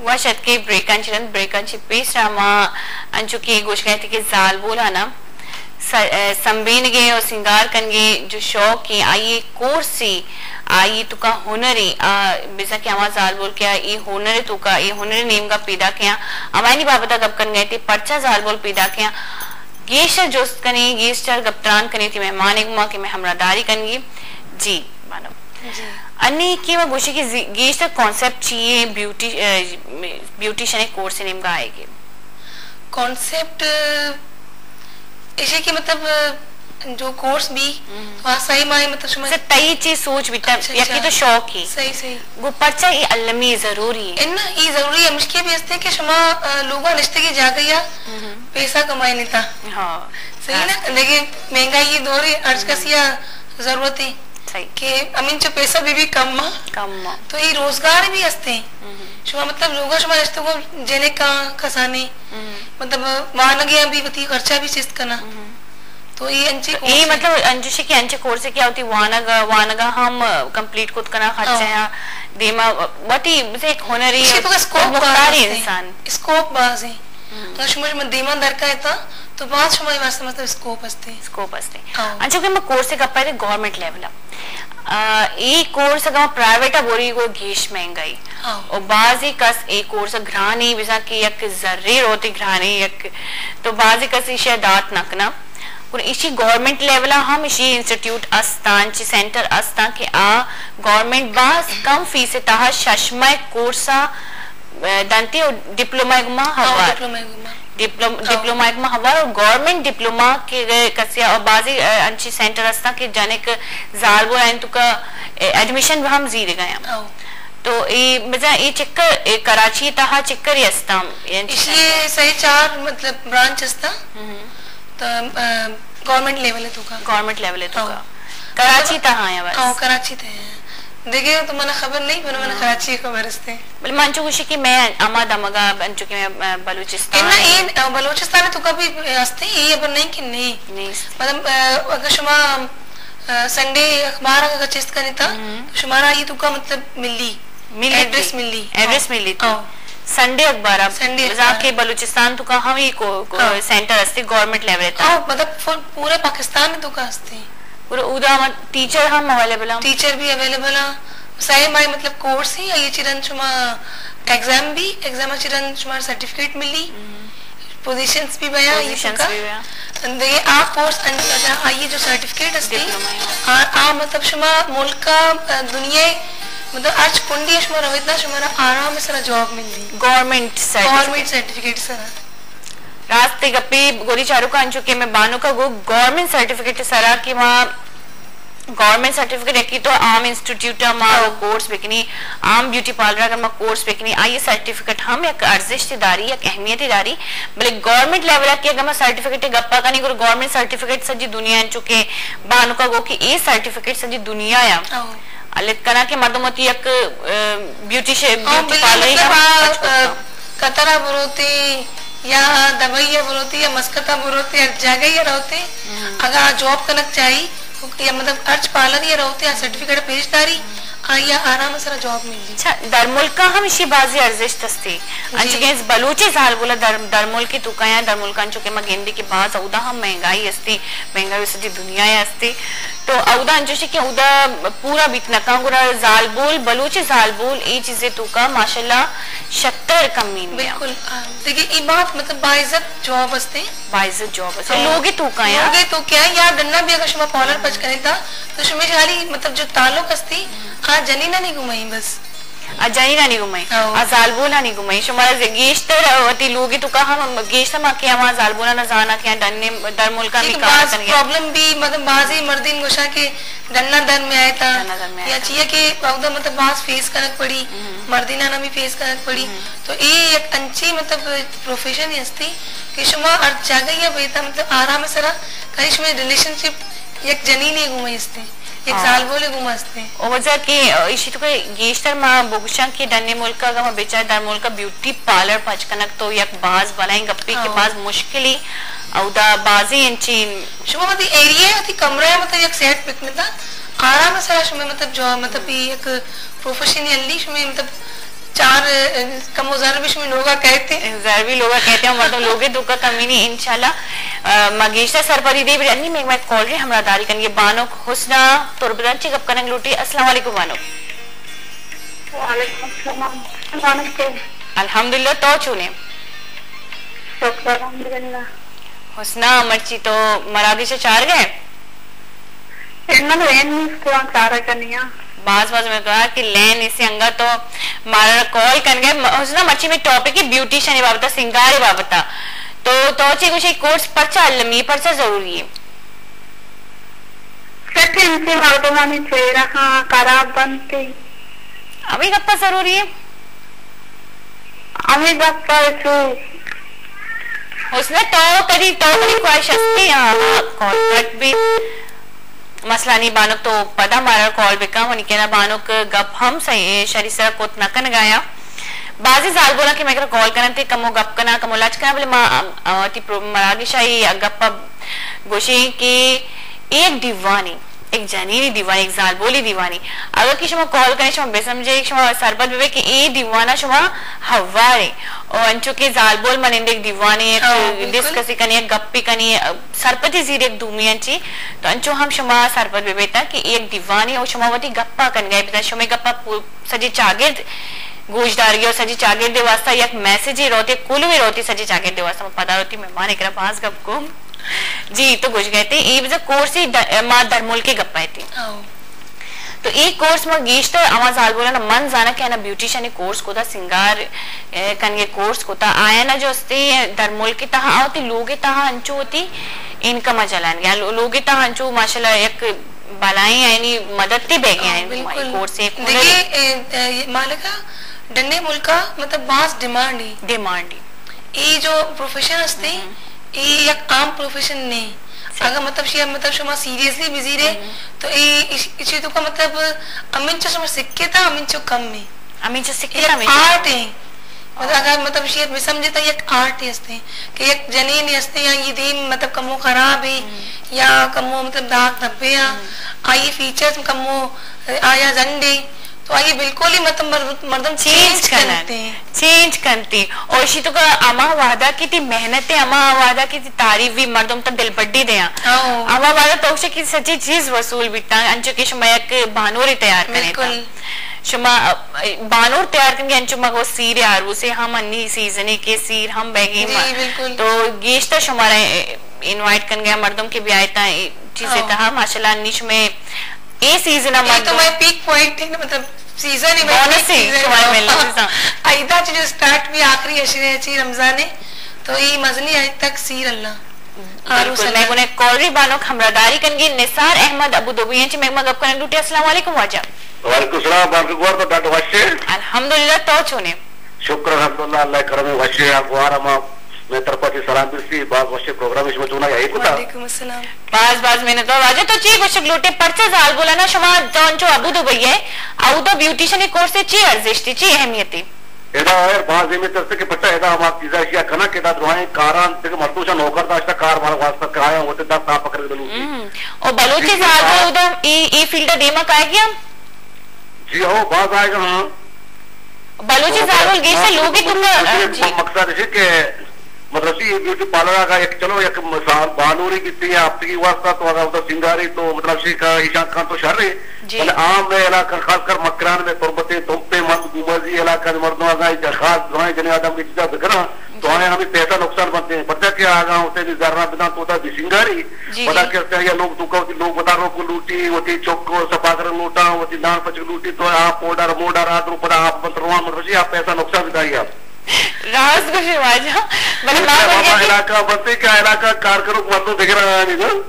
वाशत के ब्रेकांची ब्रेकांची पेस रामा अंचु की गोशगैती के जाल बोला ना संबेनगे और सिंगार कनगे जो शौक है आई कोर्स आई तुका हुनरी बिसा के आवाज़ जाल बोल क्या ये हुनर तुका, ये हुनर नेम का पैदा किया। अमानी बाबता गप कन गए थे, पर्चा जाल बोल पैदा किया। गेश जोस्त कने गेश चर गप्तान कने थी, मेहमान एक माँ की मैं हमरादारी कनगी। जी, मानो। अन्य की वह गोशी की तक कॉन्सेप्ट चाहिए ब्यूटी ब्यूटिशियन कोर्स नेम का आएगी। कॉन्सेप्ट इसे की मतलब जो कोर्स भी वहाँ सही माय मतलब समझ तई चीज़ सोच बिता अच्छा, या की तो शौक ही। सही सही। वो पर्चा ये अल्लमी ज़रूरी है। इन्ना ये ज़रूरी है मुश्किल भी हस्ते कि शमा लोगों रिश्ते की जा गया पैसा कमाए नहीं था। हाँ। सही ना? लेकिन महँगाई दौर अर्ज़ कसिया ज़रूरत है। कि अमीन जो पैसा भी भी कम कम तो ये रोज़गार भी शुमा मतलब लोग शुमा रिश्ते को जेने का खसाने। मतलब वहाँ गया भी बती खर्चा भी शिस्त करना। तो ये अंची तो ये मतलब अंजुशी की अंचे कोर्स क्या होती वानग वानग हम कंप्लीट खुद करना खर्चे हैं। देमा बटी एक हुनरी तो स्कोप इंसान। स्कोप बाज है। तो शुमा शुमा देमा दरका था तो बात शुमा वास्ते मतलब स्कोप असते स्कोप असते अंचो के मैं कोर्स का पाए गवर्नमेंट लेवल ಈ ಕೋರ್ಸ್ ಅಗ ಪ್ರೈವೇಟ್ ಬೋರಿಗೋ ಗೀಶ್ महंगाई और बाजी कस एक कोर्स घरानी बिसा की यक जर्री रोती घरानी यक तो बाजी कस इशे दात नकना और इसी गवर्नमेंट लेवल हम इसी इंस्टीट्यूट अस्तान ची सेंटर अस्तान के आ गवर्नमेंट बास कम फीस तह शशमय कोर्सा दंती और डिप्लोमा गुमा हवा डिप्लोमा एक हवा और गवर्नमेंट डिप्लोमा के कसिया और बाजी अंची सेंटर अस्ता के जनिक जालबो आइन तुका एडमिशन हम जीरे गया तो ये मज़ा ये चिक्कर कराची तहा चिक्कर यस्ता इसलिए सही चार मतलब ब्रांच अस्ता? तो गवर्नमेंट लेवल है तुका गवर्नमेंट लेवल है तुका कराची तहा है बस। कराची तहा देखिए तो मैंने खबर नहीं मैंने कराची खबर इसते बल कुछ कि मैं अमा दमगा मंचू कि मैं बलूचिस्तान इन बलूचिस्तान तो कभी हस्ते ये पर नहीं कि नहीं। नहीं मतलब अगर शुमा संडे अखबार अगर चेस्ट करने था तो शुमारा ये तो का मतलब मिली। मिली एड्रेस मिली। एड्रेस मिली थी। संडे अखबार अब संडे जाके बलूचिस्तान का हम ही को सेंटर हस्ते गवर्नमेंट लेवल था मतलब पूरे पाकिस्तान में तो का हस्ते। उदा टीचर हम अवेलेबल हैं। टीचर भी अवेलेबल हैं। सही माई मतलब कोर्स ही ये चिरन चुमा एग्ज़ाम भी एग्ज़ाम चिरन चुमा सर्टिफिकेट मिली। पोजीशंस भी बया ये का ये आ कोर्स ये जो सर्टिफिकेट अस्ती आ आ मतलब शुमा मुल्क का दुनिया मतलब आज कुंडी शुमा रवितना शुमा आराम से जॉब मिली गवर्नमेंट गवर्नमेंट सर्टिफिकेट सर रास्ते गप्पी गोरी चारू का अंचुके में बानो का गो गवर्नमेंट सर्टिफिकेट सरा की वहाँ गवर्नमेंट सर्टिफिकेट की तो आम इंस्टीट्यूट कोर्स बेकनी आम ब्यूटी पार्लर अगर मैं कोर्स बेकनी आई सर्टिफिकेट हम एक अर्जिश दारी एक अहमियत दारी बोले गवर्नमेंट लेवल की अगर मैं सर्टिफिकेट गप्पा का नहीं करो गवर्नमेंट सर्टिफिकेट सजी दुनिया चुके बानु का गो की ए सर्टिफिकेट सजी दुनिया या अलित कना के मधुमती एक ब्यूटी ब्यूटी पार्लर कतरा बुरोती या दवाइया बुरोती या मस्कता बुरोती या जगह रहते अगर जॉब कनक चाहिए या मतलब अर्ज़ पालन या रहते या सर्टिफिकेट पेशदारी या आराम से जॉब मिली अच्छा दरमुल का हम इसी बाजी अर्जिश तस्ती। अंचुके बलूची साल बोला दर दरमुल की तुकाया दरमुल का अंचुके में गेंदी की बाज औदा हम महँगाई अस्ती महँगाई सजी दुनिया अस्ती। तो अवदान अंजुशी के उदा पूरा बीतना का गुरा जालबुल बलूची जालबोल ये चीज़ें तुका माशाल्लाह शक्तर कमी बिल्कुल देखिए ये बात मतलब बाइजत जॉब अस्ते बाइजत जॉब अस्ते लोगे तो का यार? लोगे तो क्या यार डन्ना भी अगर शुमा पॉलर पच करे था तो शुमे खाली मतलब जो ताल्लुक हस्ती हाँ जनीना नहीं घुमाई बस। शुमारा वती लोगी तो जालबोला न जाना डन्ने मुल्का में का प्रॉब्लम भी मतलब बाजी मर्दिन गोशा के डन्ना दर में आया था या चाहिए कि औदा मतलब बास फेस करक पड़ी मर्दिना ना भी फेस करक पड़ी तो ये एक अच्छी मतलब प्रोफेशन हस्ती कि शुमा अर्थ जागा या बेटा मतलब आराम सरा कहीं रिलेशनशिप एक जनी नहीं घुमाई हस्ती Exalbole gumaste. वजह कि इसी तो गेस्टर मा बोगशा की डन्ने मुल्का का बेचार दर मुल्का ब्यूटी पार्लर पचकनक तो यक बाज बनाई गप्पी के पास मुश्किली औदा बाजी इंचीन शुमा मत एरिया अति कमरा मतलब यक सेट आराम से शुमा मतलब जो मतलब एक प्रोफेशनली शुमे मतलब चार कमो जरबिश में लोगा कहते हैं। जरबी लोगा कहते हैं मतलब लोगे दुका कमी नहीं इंशाल्लाह। मगीशा सरपरी देव रनी में मैं कॉल रही हमरा दारी कन ये बानो हुस्ना तुरबदन चिकप कनंग लूटी अस्सलाम वालेकुम बानो वालेकुम अस्सलाम अल्हम्दुलिल्लाह तो चुने। हुस्ना मर्ची तो मरादी से चार गए? इन्होंने ಏನ್ चार कनिया बाज बाज में कहा कि लेन इसे अंगा तो मारा कॉल कर गए। उसना मच्छी में टॉपिक है ब्यूटिशियन बाबता सिंगार बाबता। तो तो ची कुछ कोर्स पर्चा अलमी पर्चा ज़रूरी है। सेकंड से वर्तमान चेहरा हाँ खराब बनती? अभी कब गप्पा ज़रूरी है? अभी गप्पा उसने तो करी तो करी हस्ती हाँ कॉन्ट्रैक्ट भी। तो मारा कॉल बिका होनी कहना बानुक गप हम सही शरी सर कोत नकन गाया। बाजी साल बोला कि मैं कॉल करना थे, कमो गप करना कमो लच करना बोले माँ मरागी शाही गप गोशी की एक दीवानी एक जनीनी दीवानी एक जाल बोली दीवानी। अगर कि शुमा कॉल करें शुमा बेसमझे शुमा सरबत बेबे कि ए दीवाना शुमा हवारे और अंचो के जाल बोल मनिंदे एक दीवानी एक डिस्कसी कनी एक गप्पी कनी सरपति जीर एक दूमी अंची। तो अंचो हम शुमा सरबत बेबे ता कि एक दीवानी और शुमा वती गप्पा कन गए। बिता शुमे गप्पा सजी चागिर्द गोजदारी और सजी चागिर दे वास्ता एक मैसेज ही रोते कुल भी रोती सजी चागिर दे वास्ता पता रोती मेहमान एक पास गप को जी तो कुछ थे ये कोर्स ही माँ धर्मोल के गप्पा थी तो। एक कोर्स में गीश तो आवाज़ आल बोला ना मन जाना क्या ना ब्यूटिशियन कोर्स को था सिंगार कन कोर्स को था आया ना जो अस्ते धर्मोल की तहा होती लोगे तहा अंचो होती इनका मज़ा लान गया। लोगे तहा अंचो माशाल्लाह एक बलाई यानी मदद थी बह गया कोर्स से देखिए मालिका डंडे मुल्का मतलब बास डिमांड ही। डिमांड ही। ये जो प्रोफेशन असते ये एक आम प्रोफेशन नहीं। अगर मतलब शे मतलब शमा सीरियसली बिज़ी रहे तो ये इस तो का मतलब अमिन चो शमा सिक्के था अमिन चो कम में। अमिन चो सिक्के था आर्ट है। मतलब अगर मतलब शे में समझे तो एक आर्ट है असते कि एक जनीन असते या ये दिन मतलब कमो खराब है या कमो मतलब दाग धब्बे या आई फीचर्स कमो आया झंडे तो आइए बिल्कुल ही मतलब मर्दम चेंज करते हैं। चेंज करती और इसी तो का अमा वादा की थी मेहनत अमा वादा की थी तारीफ़ भी मर्दम तो दिल बड्डी दे अमा वादा तो की सच्ची चीज़ वसूल बिता अंचो के शमयक बानोरी तैयार करे शुमा बानोर तैयार करके अंचो मगो सीर यार उसे हम अन्नी सीज़न के सीर हम बैगे तो गेश तो शुमारा इनवाइट कर गया मर्दम के भी था चीज़ें था माशाल्लाह निश में ए सीज़न ये तो मैं पीक पॉइंट थी मतलब सीज़न ही बोनस सीज़न में आइदा जो स्टार्ट भी आखिरी अशरे अच्छी रमज़ान है तो ये मजनी आज तक सीर अल्लाह बिल्कुल मैं गुने कॉलरी बानो खमरादारी कनगी निसार अहमद अबू दुबई च मैं मगब करन लुटी अस्सलाम वालेकुम वाजा वालेकुम सलाम बारक गुआर तो डाट वशे अल्हम्दुलिल्लाह तो छुने शुक्र अल्हम्दुलिल्लाह अल्लाह करम वशे मा मैं तरफाची सलाम बाज वशे प्रोग्राम इसमें चुना है कुता वालेकुम अस्सलाम बाज बाज मैंने तो वाजे तो ची वशक लोटे परचे जाल बोला ना शमा जॉन जो अबू दुबई है आउ तो ब्यूटिशियन कोर्स से ची अर्जिश थी ची अहमियत। थी एदा यार बाज में तरसे के पट्टा एदा हम आप चीजा शिया कना के दाद रोए कारान ते मर्तूशा नौकर दाश्ता कार मार वास्ता काया होते दा ता पकड़ के बलूची और बलूची जाल को उधर ई ई फ़ील्ड देमा काहे किया जी हो बाज आएगा हाँ। बलूची जाल गेस से लोग ही तुम मकसद है कि मतलब ब्यूटी पार्लर का एक चलो एक बानूरी कितनी है आपकी वास्ता तो अगर उधर सिंगारी तो मतलब ईशान खान तो शर रहे मतलब आम में इलाका खासकर मकरान में तुरबते तुम पे मत गुमजी इलाका में मर्दों का खास दुआएँ जने आदम की चीजा बिकना तो हमें हमें पैसा नुकसान बनते हैं। पता क्या आगा होते भी जरना बिना तो होता सिंगारी। पता करते हैं या लोग दुका होती लोग बता रो को लूटी होती चौको सफ़ा कर लूटा होती दान पच लूटी तो आप मोडर मोडर आदरू पता आप मंत्रवा मतलब आप पैसा नुकसान बिताइए आप। बले माँ इलाका बत्ती का इलाका कारकरो मर्दों दिख रहा है नहीं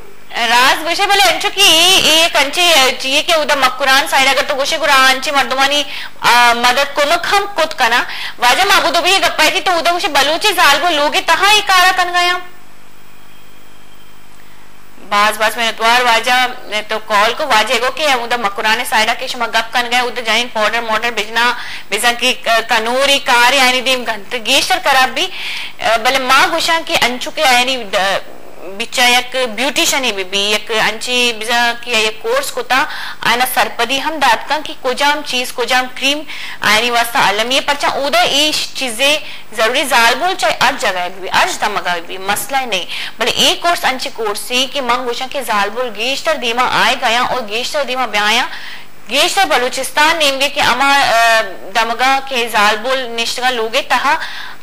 राज गोशे बोले अंचु की ये कंचे ये के उदा मकुरान साइड अगर तो गोशे कुरा अंचे मर्दमानी मदद को नखम कुत कना? वाजा माबू तो भी ये गप्पा थी तो उदा गोशे बलूची जाल को लोगे तहा ही कारा कन गया। बाज बाज में द्वार वाजा ने तो कॉल को वाजे गो के उदा मकुराने साइडा के शमा गप कन गए उदा जाइन पाउडर, मोटर बिजना बिजा की कनूरी कार, यानी दीम घंट गेशर करा भी बले माँ गुशा की अंचु के यानी बिचा एक ब्यूटिशियन ही बिबी, एक अंची बिजा की ये कोर्स कोता आयना सरपदी हम दात का कि कोजाम चीज़, कोजाम क्रीम, आयनी वास्ता अलम ये परचा, उदा ये चीज़ें ज़रूरी जाल बोल चाहे अर्ज़ जगह भी अर्ज़ दमगा भी मसला नहीं। भले एक कोर्स, अंची कोर्स सी कि मंग गोशा के जाल बोल गेश्तर दीमा आए गया और गेश्तर दीमा ब्याया। गेश्तर बलूचिस्तान नेमगे के अमा दमगा के जाल बोल निश्चगा लोगे, तहा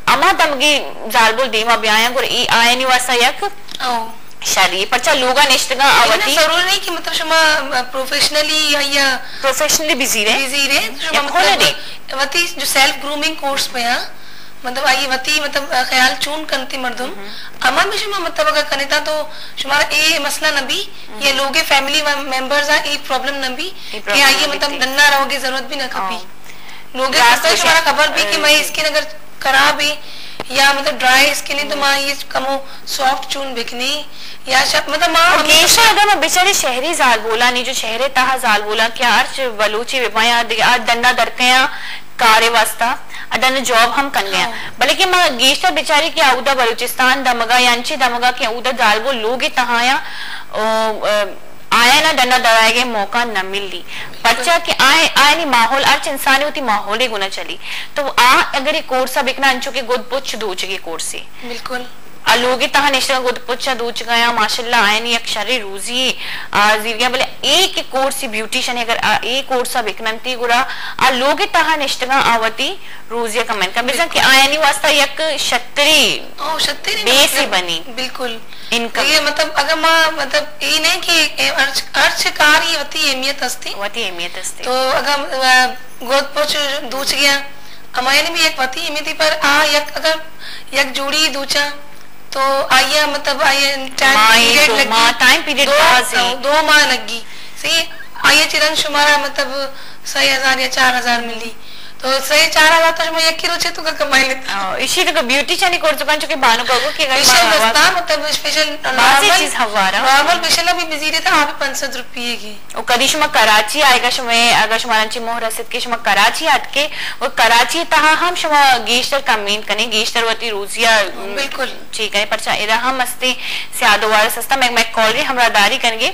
अमा दमगी जाल बोल दीमा ब्याया गुर ई आयनी वास्ता यक परचा लोगा निश्चित आवती ज़रूर नहीं कि मतलब शमा प्रोफेशनली या या प्रोफेशनली बिज़ी रहे। बिज़ी रहे शमा मतलब वती जो सेल्फ ग्रूमिंग कोर्स पे है मतलब आई वती मतलब ख्याल चून करती मर्दुम। अमा भी शमा मतलब अगर कनिता तो शुमार ए मसला नबी ये लोगे फैमिली मेंबर्स आ ए प्रॉब्लम नबी कि आइए मतलब डन्ना रहोगे ज़रूरत भी ना कभी। लोगे खबर भी कि मैं इसकी अगर खराब है या मतलब ड्राई स्किन तो माँ ये कमो सॉफ्ट चून बिकनी या मतलब माँ गेशा अगर मैं बेचारे शहरी जाल बोला नहीं जो शहरे तहा जाल बोला कि अर्च बलूची विपाया आज दंडा दरकया कार्य वास्ता अदन जॉब हम कर गया भले कि मैं गेशा बेचारी की आउदा बलूचिस्तान दमगा यांची दमगा के आउदा जाल वो लोग तहाया आया ना, डंडा गए, मौका न मिली। बच्चा के आए आए नहीं, माहौल अर्च इंसान होती माहौल ही गुना चली। तो आ, अगर ये कोर्स अब इकना अंचो के गुद पुछ दो चुकी कोर्स बिल्कुल। अलोगी तहा निश्चय गुद पुच्छा दूच गया माशाल्लाह आए नहीं अक्षरी रूजी जीविया बोले एक कोर्स ब्यूटिशियन अगर एक कोर्स अब इकनंती गुरा अलोगी तहा निश्चय आवती रूजिया कमेंट का बिजन के आया नहीं वास्ता यक शतरी ओ शतरी बेसी बनी। बिल्कुल। इनका। ये मतलब अगर माँ मतलब ये नहीं कि अर्च अर्चकारी वती अहमियत अस्ती। वती अहमियत अस्ती। तो अगर गोद पुछ दूच गया अमायन भी एक वती अहमियत पर आ यक अगर यक जोड़ी दूचा तो आइए मतलब आइए टाइम पीरियड दो, दो माह लगी। सही आइए चिरन शुमारा मतलब सही हज़ार या चार हज़ार मिली। तो सही चार हज़ार तो मैं एक किलो छे तो कमाई लेता? इसी तो ब्यूटी ब्यूटिशियन कोर्स दुकान चुके बानो को कि गई स्पेशल दस्ता मतलब स्पेशल नॉर्मल चीज़ हवारा नॉर्मल स्पेशल अभी बिज़ी रहता हाँ भी 500 रुपए की। ओ करिश्मा कराची आएगा शमे अगर शमारांची मोह रसिद के शमा कराची अटके वो कराची तहा हम शमा गेस्टर कमेंट कने गेस्टर वती रोजिया बिल्कुल। ठीक है पर चाहे हम मस्ती से आदो वाला सस्ता मैं मैं कॉल रे हमरा दारी करेंगे।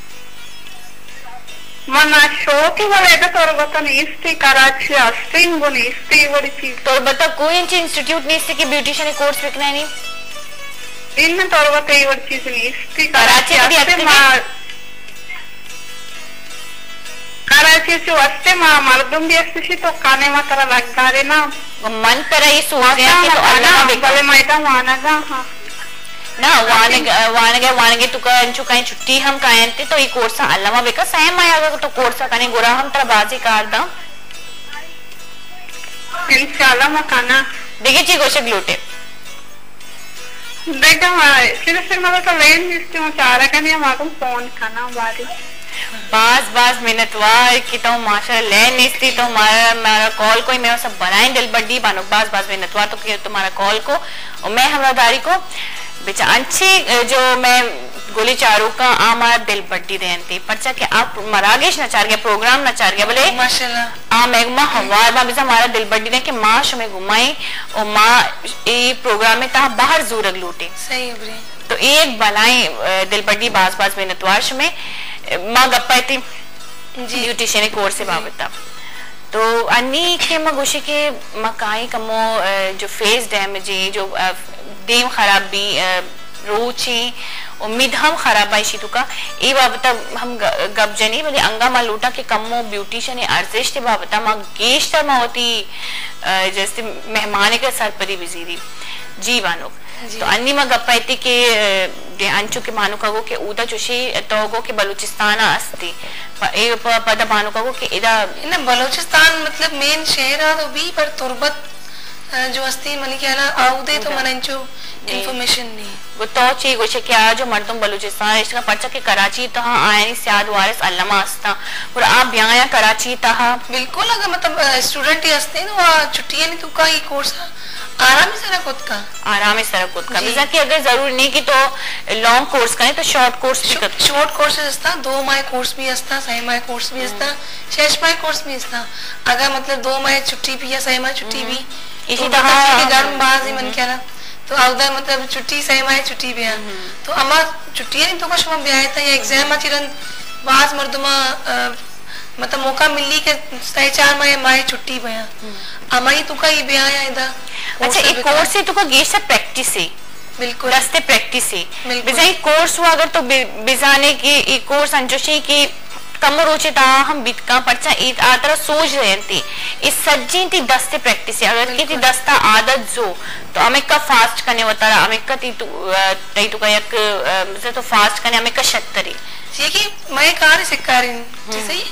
ತೋರ್ಬತ್ತ ಕುಯಿಂಚಿ ಇನ್ಸ್ಟಿಟ್ಯೂಟ್ ನಿ ಇಸ್ತಿಗೆ ಬ್ಯೂಟಿಷಿಯನ್ ಕೋರ್ಸ್ ವಿಕ್ನಾನಿ ಇನ್ನ ತೋರ್ಬತ್ತ ಈ ವರ್ಚೀಸ್ ನಿ ಇಸ್ತಿ ಕರಾಚಿ ಅಷ್ಟೇ ಮಾ कराची से वस्ते माँ मर्दम भी ऐसी तो काने माँ तरह लगता रे ना मन पर ही सो गया कि तो आना भले मायता माना का हाँ ना वानगे वानगे वानगे तू का अंचु कहीं छुट्टी हम कायन थे तो ये कोर्स अल्लाह बेका सहम आया अगर तो कोर्स कने गोरा हम तरह बाजी कार दा। इंशाल्लाह मकाना देखिए ची गोशे ग्लूटे देखा सिर्फ़ सिर्फ़ मतलब तो लेन जिसके मैं चाह रहा कहीं हमारे फ़ोन खाना बारी। बस बस मिनटवार की तो माशा ले निस्ती तो हमारा मेरा कॉल को मैं सब बनाए दिल बड्डी बानो। बस बस मिनटवार तो किया तुम्हारा कॉल को और मैं हमारा को बेचा जो मैं गोली चारू का हमारा दिल बड्डी देनती परचा के आप मरागेश न चार गया प्रोग्राम न चार गया बोले आ मैं माँ हवार बा बिसा हमारा दिल बड्डी ने कि माँ शुमे घुमाई और माँ ये प्रोग्राम में ता बाहर जूरग लूटे। सही है तो एक बलाई दिल बड्डी बास बास में नतवाश में माँ गप्पा थी ब्यूटिशियन कोर्स से बाबत तो अन्नी के मगुशी के मकाई कमो जो फेस डैमेज जो देम खराबी रोची उम्मीद हम खराब आई शितु का ए बाबत हम गप जनी बोले अंगा मा लूटा के कमो ब्यूटिशियन अर्जिश ते बाबत मा गेश मा होती जैसे मेहमान के सरपरी वजीरी जी बानो तो अन्नी मा इति के de anchuke manukago ke uda chushi togo ke Balochistan अस्ति ए पद मानुकागो के इदा इन बलूचिस्तान मतलब मेन शहर है तो भी पर तुर्बत जो अस्ति मन के ना आउदे तो मन जो इन्फॉर्मेशन नहीं। वो तो ची गोचे क्या जो मर्दम बलूचिस्तान इसका पर्चा के कराची तो हाँ आया नहीं सियाद वारिस अल्लामा आस्ता। और आप यहाँ कराची तो हाँ। बिल्कुल अगर मतलब स्टूडेंट ही अस्ते ना छुट्टी छुट्टियाँ नहीं तो का ही? कोर्स आराम सरा खुद का। आराम सरा खुद का। मिसा कि अगर ज़रूरी नहीं कि तो लॉन्ग कोर्स करें तो शॉर्ट कोर्स भी कर शॉर्ट कोर्सेस असता दो माह कोर्स भी असता सही माह कोर्स भी असता छह माह कोर्स भी असता अगर मतलब दो माह छुट्टी भी या सही माह छुट्टी भी इसी तो तरह घर में बाज ही मन क्या तो अवदा मतलब छुट्टी सही माह छुट्टी भी तो अमा छुट्टी तो कुछ ब्याह था या एग्ज़ाम आचिरन बाज मर्दमा मतलब मौका मिली के सही चार माह माह छुट्टी बया अमाई तुका ये ब्याह या इदा अच्छा एक कोर्स है तो गेट से प्रैक्टिस है? बिल्कुल। रस्ते प्रैक्टिस है। बिजाई कोर्स हुआ अगर तो बिजाने की एक कोर्स अंजोशी की कमर ऊँचे ता हम बितका पड़चा ईद आतरा सोच रहे थे। इस सज्जी थी दस्ते प्रैक्टिस है। अगर की थी दस्ता आदत जो तो हमें का फास्ट करने होता रहा। हमें का ती तू तई तू का एक मतलब तो फास्ट करने हमें का शक्तरी ये कि मैं कार्य सिखा रही जैसे ही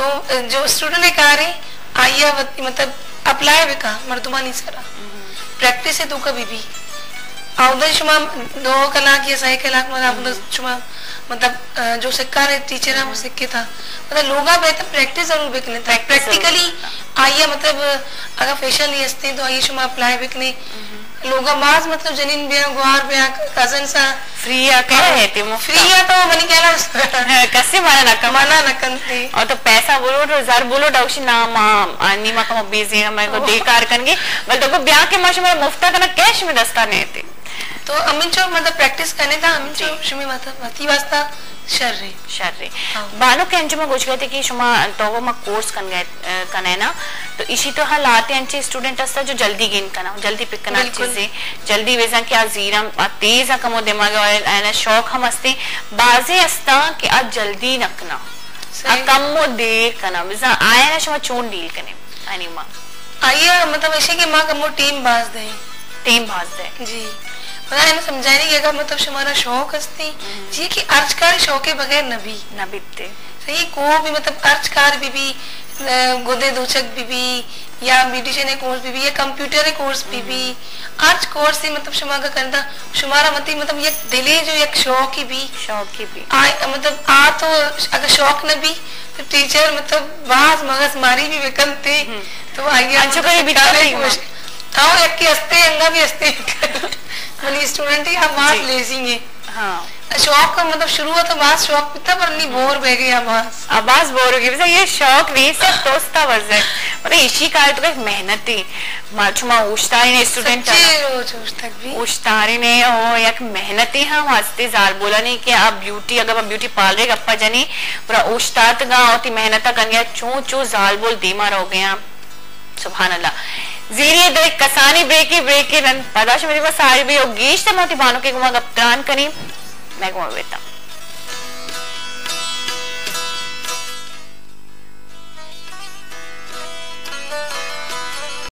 तो जो स्टूडेंट है कार्य आइया मतलब अप्लाई भी का मर्दुमानी सरा प्रैक्टिस है तो कभी भी। शुमा दो कलाक या सही कलाक में मतलब शुमा मतलब जो सिक्का रहे टीचर है वो सिक्के था। मतलब लोग बेहतर प्रैक्टिस ज़रूर बिकने था प्रैक्टिकली आइए मतलब अगर फेशियल हँसते तो आइए शुमा अप्लाई बिकने लोग बाज मतलब जनीन बिया गुआर बिया कज़न सा। फ्रीया कह रहे थे मुफ़्त फ्रीया तो बनी कहला कसे माना ना कम। माना ना कंते और तो पैसा बोलो तो जर बोलो डाउशी ना माँ आनी मा कम बिज़ी है मैं को देकार करनगे बल तो ब्याह के माश में मुफ्ता करना कैश में दस्ता नहीं थे। तो अमीन चो मतलब प्रैक्टिस करने था अमीन चो शुमी मती वास्ता शर्रे। शर्रे। बानो के अंजुमा कुछ कहते कि शुमा तो वो मा कोर्स कन गए कने ना? तो इसी तो हाल आते अंचे स्टूडेंट असता जो जल्दी गेन करना जल्दी पिक करना चीज़ें जल्दी वेजा कि जीरा तेज कमो दिमाग और शौक हम असते बाजे असता कि जल्दी नकना कम देर करना। वेजा आया ना शुमा चोन डील करने आनी माँ। आइए मतलब ऐसे कि माँ कमो टीम बाज दे। टीम बाज दे। जी। मतलब शौक हस्ती जी कि अर्जकार शौक के बगैर नबी नबीते सही को भी मतलब गोदे दूचक या ब्यूटिशियन कोर्स भी भी या कंप्यूटर कोर्स भी भी अर्ज़ कोर्स ही मतलब शुमा का करना शुमारा मतलब मतलब ये दिले जो एक शौक ही भी शौक ही भी आ मतलब आ तो अगर शौक न भी तो टीचर मतलब बाज मगज मारी भी विकल्प थे तो आइए अच्छा कोई बिता नहीं हाँ एक के हस्ते अंगा भी हस्ते। मतलब स्टूडेंट ही हम बात लेजिंगे। हाँ। शौक का मतलब शुरू हुआ तो बात शौक था पर नहीं बोर बह गई आवाज़ आवाज़ बोर हो गई। वैसे ये शौक नहीं सिर्फ़ दोस्ता वजह मतलब इसी का तो मेहनत थी माचुमा उश्तारी ने स्टूडेंट भी उश्तारी ने ओ एक मेहनत ही हम हँसते जार बोला नहीं कि आप ब्यूटी अगर आप ब्यूटी पाल रहे गप्पा जनी। पूरा उश्तात गा होती मेहनत कर गया चू चू जाल बोल दीमार हो गया सुबहान अल्लाह। जीरी दे कसानी ब्रेकी ब्रेकी रन पदाश मेरी बस आई भी होगी इश्तमाती बानों के गुमा गप्तान करी मैं गुमा बेटा